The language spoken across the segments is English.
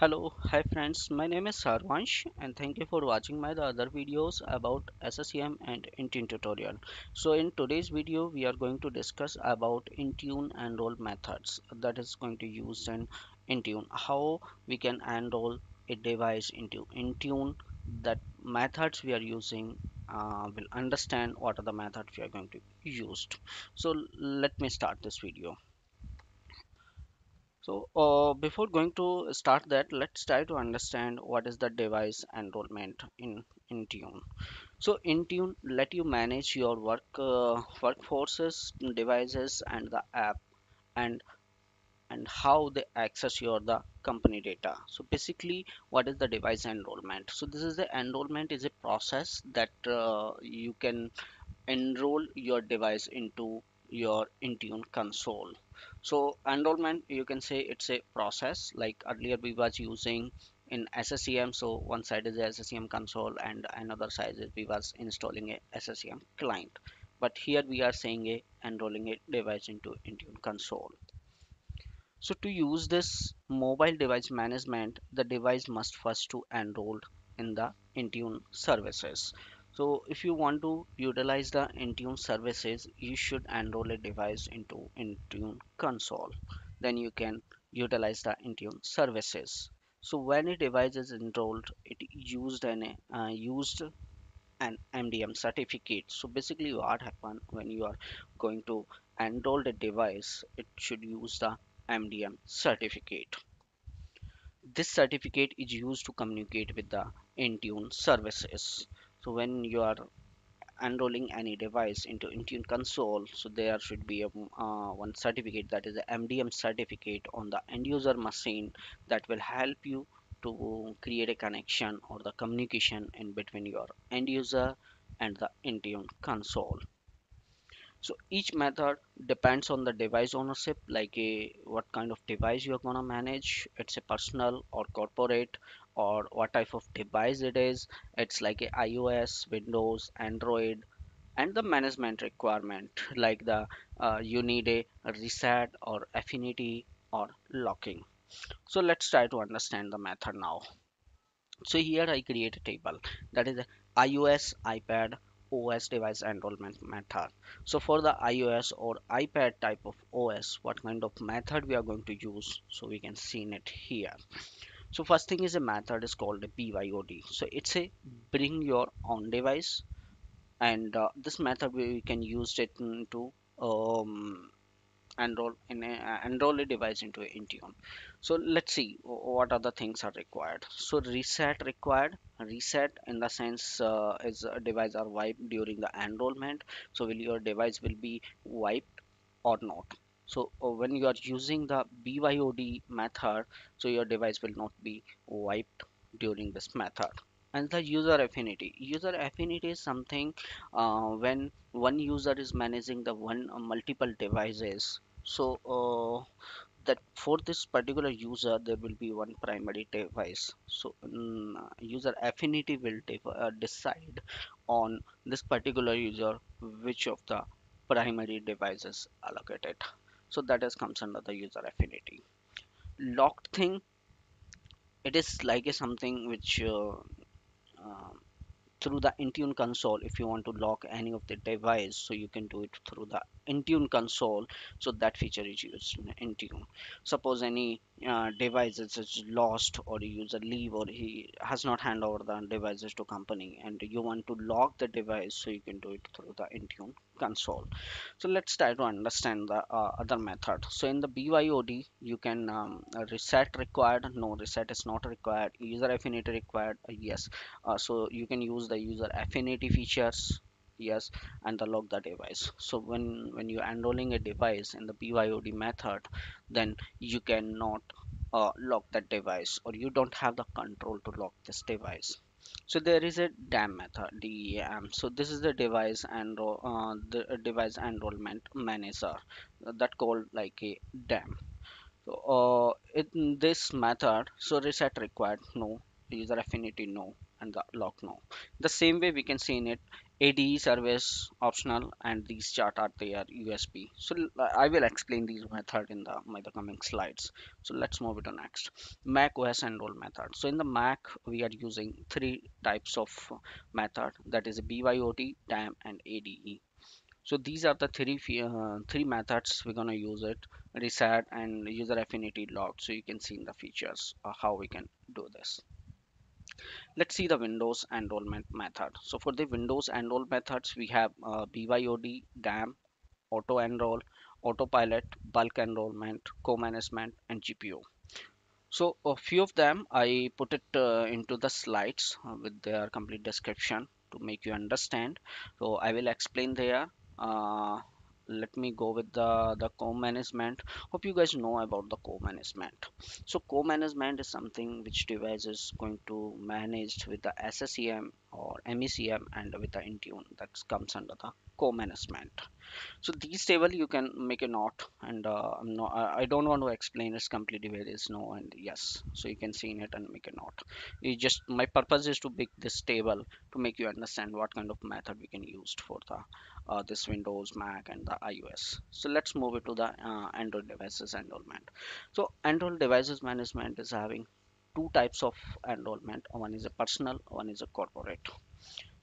Hello, hi friends. My name is Harvansh and thank you for watching my other videos about SCCM and Intune tutorial. So in today's video we are going to discuss about Intune enroll methods that is going to use in Intune. How we can enroll a device into Intune that methods we are using uh, will understand what are the methods we are going to use. So let me start this video. So, uh, before going to start that, let's try to understand what is the device enrollment in Intune. So, Intune let you manage your work uh, workforces, devices, and the app, and and how they access your the company data. So, basically, what is the device enrollment? So, this is the enrollment is a process that uh, you can enroll your device into your Intune console. So enrollment, you can say it's a process like earlier we was using in SCCM. So one side is the SCCM console and another side is we was installing a SCCM client. But here we are saying a enrolling a device into Intune console. So to use this mobile device management, the device must first to enroll in the Intune services. So if you want to utilize the Intune services, you should enroll a device into Intune console. Then you can utilize the Intune services. So when a device is enrolled, it used an uh, used an MDM certificate. So basically what happen when you are going to enroll the device, it should use the MDM certificate. This certificate is used to communicate with the Intune services. So when you are enrolling any device into Intune console, so there should be a uh, one certificate that is a MDM certificate on the end user machine that will help you to create a connection or the communication in between your end user and the Intune console. So each method depends on the device ownership, like a what kind of device you're gonna manage. It's a personal or corporate, or what type of device it is. It's like a iOS, Windows, Android, and the management requirement, like the uh, you need a reset or affinity or locking. So let's try to understand the method now. So here I create a table that is iOS, iPad, OS device enrollment method. So for the iOS or iPad type of OS, what kind of method we are going to use? So we can see it here. So first thing is a method is called a BYOD. So it's a bring your own device, and uh, this method we can use it to um, enroll in a uh, enroll a device into Intune. So let's see what other things are required. So reset required. Reset in the sense uh, is a device are wiped during the enrollment. So will your device will be wiped or not? So uh, when you are using the BYOD method, so your device will not be wiped during this method. And the user affinity. User affinity is something uh, when one user is managing the one uh, multiple devices so uh, that for this particular user there will be one primary device so mm, user affinity will uh, decide on this particular user which of the primary devices allocated so that is comes under the user affinity. Locked thing it is like a something which uh, uh, through the Intune console if you want to lock any of the device so you can do it through the Intune console. So that feature is used in Intune. Suppose any uh, device is lost or the user leave or he has not hand over the devices to company and you want to lock the device so you can do it through the Intune console. So let's try to understand the uh, other method. So in the BYOD you can um, reset required no reset is not required user affinity required uh, yes. Uh, so you can use the user affinity features yes and the lock the device. So when when you're enrolling a device in the BYOD method then you cannot uh, lock that device or you don't have the control to lock this device so there is a DAM method DEM so this is the device and uh, the uh, device enrollment manager uh, that called like a DAM so uh, in this method so reset required no. User affinity no. And the lock no. The same way we can see in it ADE service optional and these chart are their USB. So I will explain these method in the my the coming slides. So let's move it to next. Mac OS enroll method. So in the Mac we are using three types of method that is BYOD, DAM and ADE. So these are the three uh, three methods we're gonna use it reset and user affinity log so you can see in the features uh, how we can do this let's see the windows enrollment method. So for the windows enroll methods we have uh, byd dam auto enroll autopilot bulk enrollment co-management and gpo so a few of them i put it uh, into the slides uh, with their complete description to make you understand. So i will explain there uh, let me go with the the co-management. Hope you guys know about the co-management. So co-management is something which device is going to manage with the sccm or mecm and with the intune that comes under the co-management so these table you can make a note and uh, I'm not, I don't want to explain it's completely where is no and yes. So you can see in it and make a note you just my purpose is to make this table to make you understand what kind of method we can use for the uh, this Windows Mac and the iOS. So let's move it to the uh, Android devices enrollment. So Android devices management is having two types of enrollment. One is a personal one is a corporate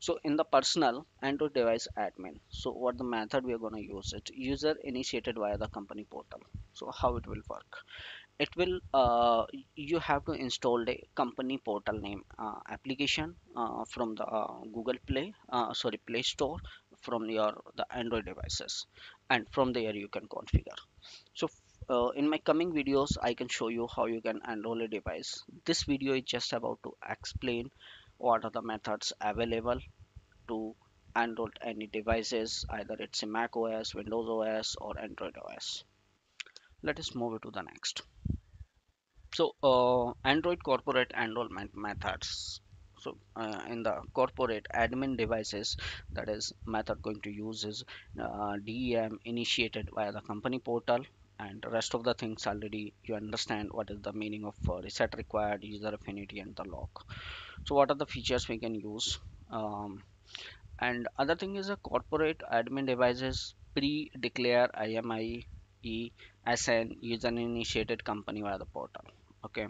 so in the personal Android device admin, so what the method we are going to use it user initiated via the company portal. So how it will work? It will uh, you have to install the company portal name uh, application uh, from the uh, Google Play, uh, sorry Play Store from your the Android devices, and from there you can configure. So uh, in my coming videos, I can show you how you can enroll a device. This video is just about to explain what are the methods available to enroll any devices either it's a mac os windows os or android os let us move to the next. So uh, android corporate enrollment methods. So uh, in the corporate admin devices that is method going to use is uh, dem initiated via the company portal and rest of the things already you understand what is the meaning of uh, reset required user affinity and the lock so what are the features we can use um, and other thing is a corporate admin devices pre-declare IMEI as an user initiated company via the portal. Okay.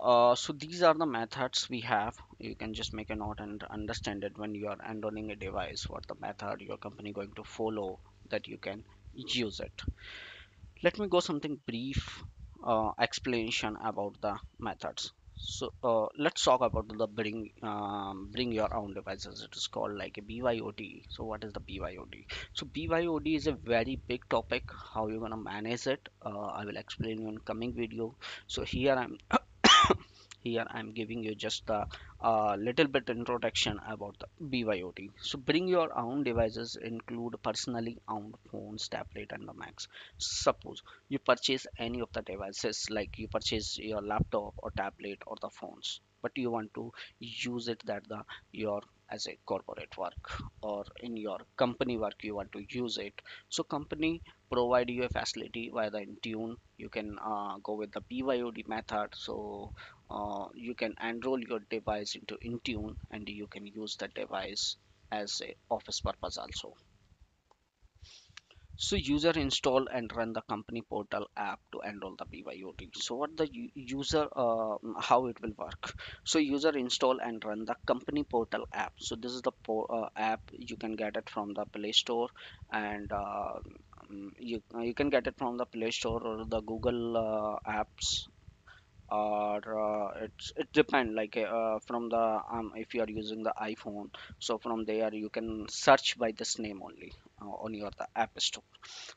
Uh, so these are the methods we have. You can just make a note and understand it when you are enrolling a device, what the method your company going to follow that you can use it. Let me go something brief uh, explanation about the methods. So uh, let's talk about the bring um, bring your own devices. It is called like a BYOD. So what is the BYOD? So BYOD is a very big topic. How you're gonna manage it? Uh, I will explain in coming video. So here I'm here i'm giving you just a, a little bit introduction about the BYOD. So bring your own devices include personally owned phones, tablet and the Macs. Suppose you purchase any of the devices like you purchase your laptop or tablet or the phones but you want to use it that the your as a corporate work or in your company work you want to use it so company provide you a facility via the intune you can uh, go with the BYOD method so uh, you can enroll your device into intune and you can use the device as a office purpose also so user install and run the company portal app to enroll the BYOD. So what the user uh, how it will work? So user install and run the company portal app. So this is the uh, app you can get it from the Play Store and uh, mm, you you can get it from the Play Store or the Google uh, apps or uh, it's it depend like uh, from the um, if you are using the iphone so from there you can search by this name only uh, on your the app store.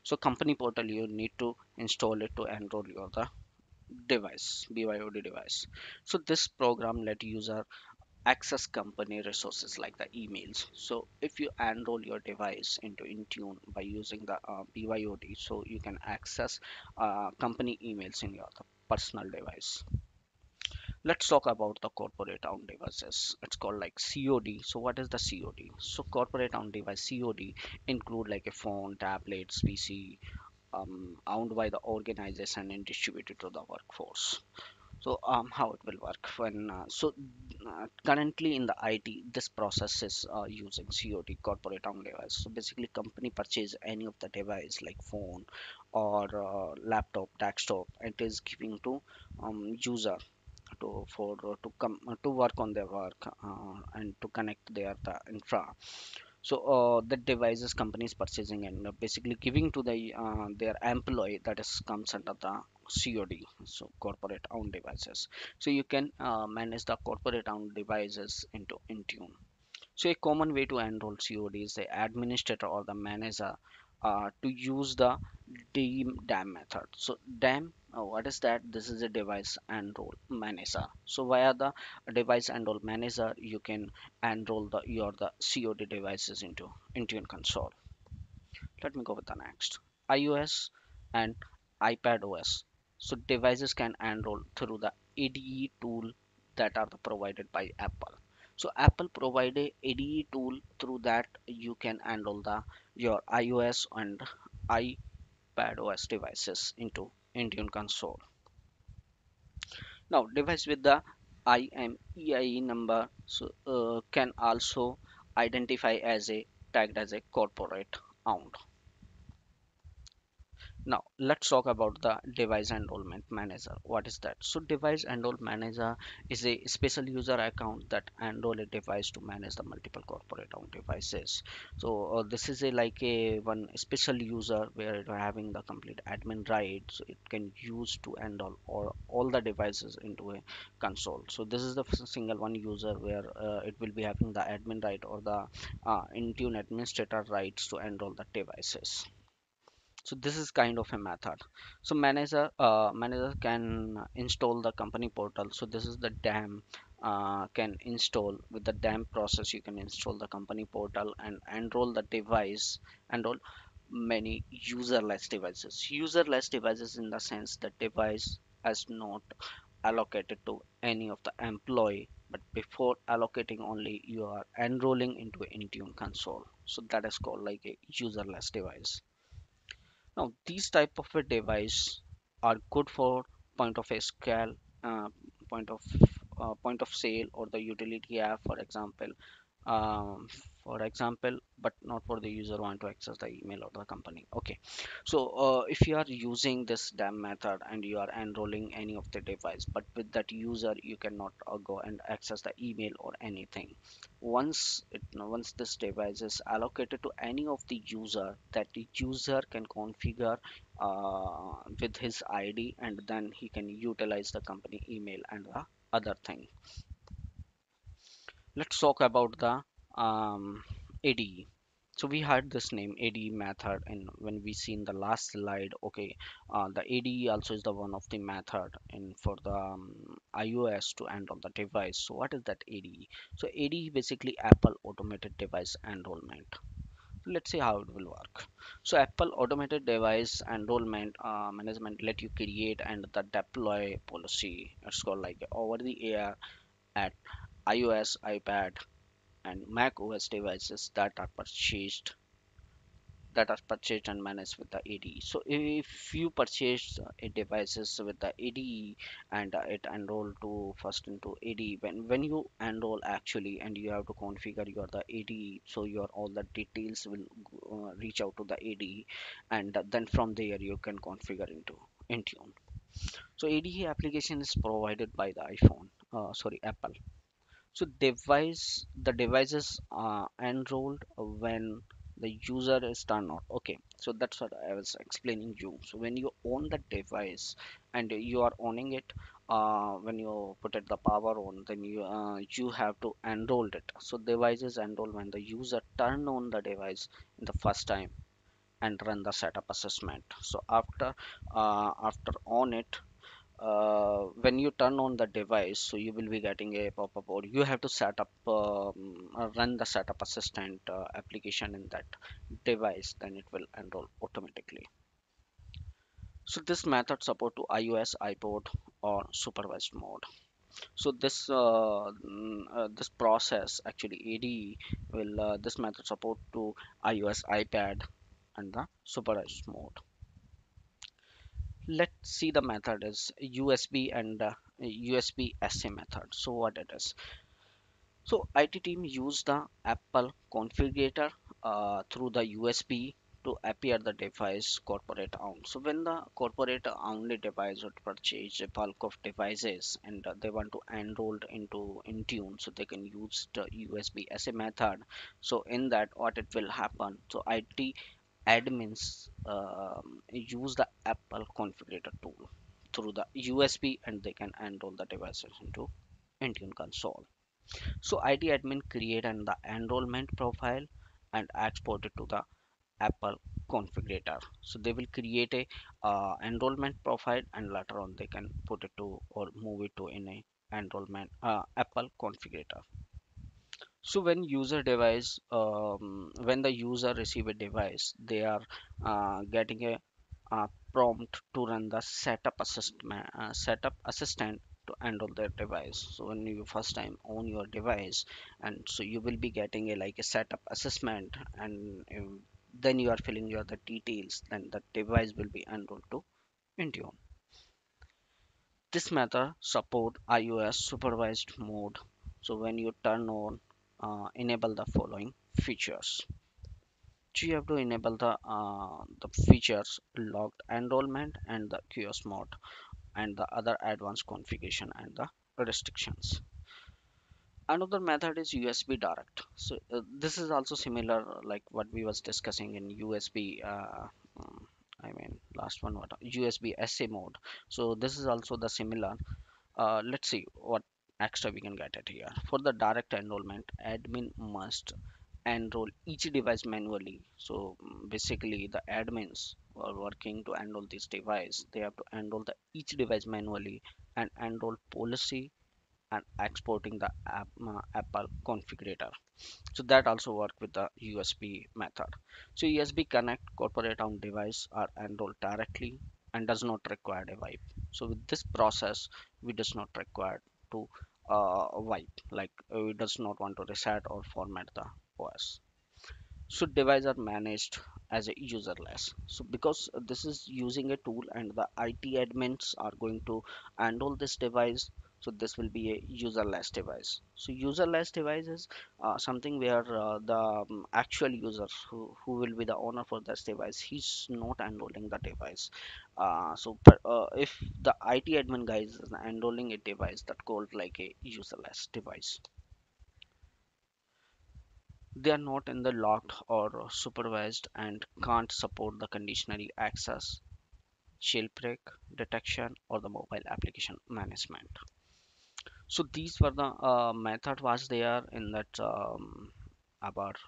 So company portal you need to install it to enroll your the device BYOD device. So this program let user access company resources like the emails. So if you enroll your device into intune by using the uh, BYOD so you can access uh, company emails in your personal device. Let's talk about the corporate owned devices. It's called like cod so what is the cod so corporate owned device cod include like a phone tablets pc um, owned by the organization and distributed to the workforce. So um, how it will work when uh, so uh, currently in the IT this process is uh, using COD corporate owned device. So basically company purchase any of the device like phone or uh, laptop desktop it is giving to um, user to for uh, to come uh, to work on their work uh, and to connect their the infra. So uh, the devices companies purchasing and basically giving to the uh, their employee that is comes under the COD so corporate owned devices. So you can uh, manage the corporate owned devices into Intune so a common way to enroll COD is the administrator or the manager uh, to use the DAM DAM method. So DAM, uh, what is that? This is a device enroll manager. So via the device enroll manager, you can enroll the your the COD devices into Intune console. Let me go with the next. iOS and iPad OS. So devices can enroll through the ADE tool that are provided by Apple. So Apple provide a ADE tool through that you can enroll the your iOS and iPad OS devices into Intune console. Now device with the IMEI number so, uh, can also identify as a tagged as a corporate owned Now let's talk about the device enrollment manager. What is that? So device enroll manager is a special user account that enroll a device to manage the multiple corporate owned devices. So uh, this is a like a one special user where having the complete admin rights. So it can use to enroll or all the devices into a console. So this is the single one user where uh, it will be having the admin right or the uh, Intune administrator rights to enroll the devices so this is kind of a method. So manager uh, manager can install the company portal. So this is the dam uh, can install. With the dam process you can install the company portal and enroll the device enroll many userless devices. Userless devices in the sense that device is not allocated to any of the employee but before allocating only you are enrolling into intune console. So that is called like a userless device now, these type of a device are good for point of scale, uh, point of uh, point of sale, or the utility app, for example. Um, for example, but not for the user want to access the email of the company. Okay, so uh, if you are using this DAM method and you are enrolling any of the device, but with that user you cannot uh, go and access the email or anything. Once it once this device is allocated to any of the user that the user can configure uh, with his id and then he can utilize the company email and the other thing let's talk about the um, ade so we had this name ade method and when we seen the last slide okay uh, the ade also is the one of the method and for the um, ios to enroll the device. So what is that ade so ade basically apple automated device enrollment. Let's see how it will work. So apple automated device enrollment uh, management let you create and the deploy policy. It's called like over the air at ios ipad and mac os devices that are purchased that are purchased and managed with the ADE. So if you purchase uh, a devices with the ADE and uh, it enroll to first into ADE, when when you enroll actually and you have to configure your the ADE, so your all the details will uh, reach out to the ADE, and then from there you can configure into Intune. So ADE application is provided by the iPhone, uh, sorry Apple so device the devices are enrolled when the user is turned on. Okay so that's what i was explaining you. So when you own the device and you are owning it uh, when you put it the power on then you uh, you have to enroll it. So device is enrolled when the user turn on the device in the first time and run the setup assistant. So after uh, after on it uh, when you turn on the device so you will be getting a pop-up or you have to set up um, uh, run the setup assistant uh, application in that device then it will enroll automatically. So this method support to ios ipod or supervised mode. So this uh, mm, uh, this process actually ad will uh, this method support to ios ipad and the supervised mode let's see the method is usb and uh, USB SA method. So what it is? So IT team use the Apple configurator uh, through the USB to appear the device corporate owned. So when the corporate owned device would purchase a bulk of devices and uh, they want to enroll into Intune, so they can use the USB SA method. So in that, what it will happen? So IT admins um, use the Apple configurator tool through the USB and they can enroll the devices into Intune console. So IT admin create and the enrollment profile and export it to the Apple configurator. So they will create a uh, enrollment profile and later on they can put it to or move it to in a enrollment uh, Apple configurator. So when user device um, when the user receive a device, they are uh, getting a prompt to run the setup assistant uh, setup assistant to handle their device. So when you first time own your device and so you will be getting a like a setup assistant and um, then you are filling your the details then the device will be enrolled to intune. This method support ios supervised mode. So when you turn on uh, enable the following features. So you have to enable the uh, the features logged enrollment and the kiosk mode and the other advanced configuration and the restrictions. Another method is usb direct. So uh, this is also similar like what we was discussing in usb uh, um, i mean last one what usb sa mode. So this is also the similar. Uh, let's see what extra we can get it here. For the direct enrollment admin must enroll each device manually. So mm, basically the admins are working to enroll this device they have to enroll the each device manually and enroll policy and exporting the app, uh, apple configurator. So that also work with the usb method. So usb connect corporate owned device are enrolled directly and does not require a wipe. So with this process we does not require to uh, like uh, we does not want to reset or format the os so devices are managed as a userless. So because this is using a tool and the IT admins are going to handle this device so this will be a userless device so userless device is uh, something where uh, the um, actual user who, who will be the owner for this device he's not enrolling the device uh, so but, uh, if the IT admin guys is enrolling a device that called like a userless device they are not in the locked or supervised and can't support the conditionally access, jailbreak detection, or the mobile application management. So these were the uh, method was there in that um, about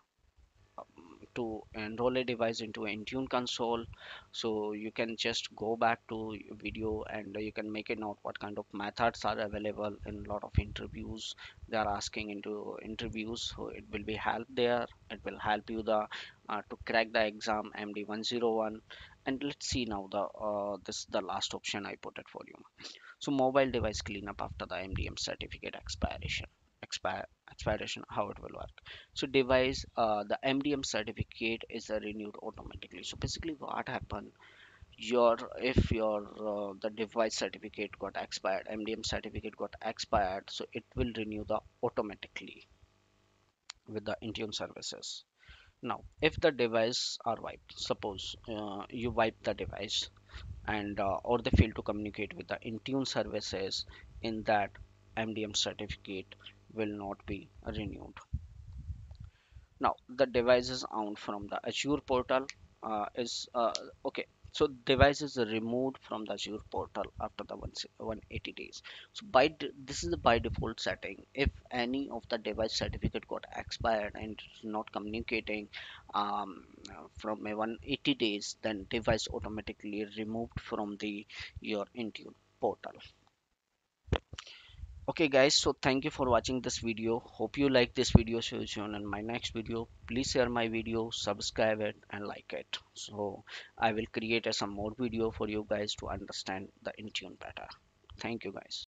to enroll a device into Intune console. So you can just go back to video and you can make a note what kind of methods are available in a lot of interviews. They are asking into interviews, so it will be help there. It will help you the uh, to crack the exam MD101. And let's see now the uh, this the last option I put it for you. So mobile device cleanup after the MDM certificate expiration expire expiration how it will work. So device uh, the mdm certificate is renewed automatically. So basically what happened your if your uh, the device certificate got expired mdm certificate got expired so it will renew the automatically with the intune services. Now if the device are wiped suppose uh, you wipe the device and uh, or they fail to communicate with the intune services in that mdm certificate will not be renewed. Now the device is owned from the azure portal uh, is uh, okay so device is removed from the azure portal after the 180 days. So by this is the by default setting. If any of the device certificate got expired and not communicating um, from a 180 days then device automatically removed from the your intune portal okay guys so thank you for watching this video. Hope you like this video so soon in my next video. Please share my video subscribe it and like it. So i will create some more video for you guys to understand the intune better. Thank you guys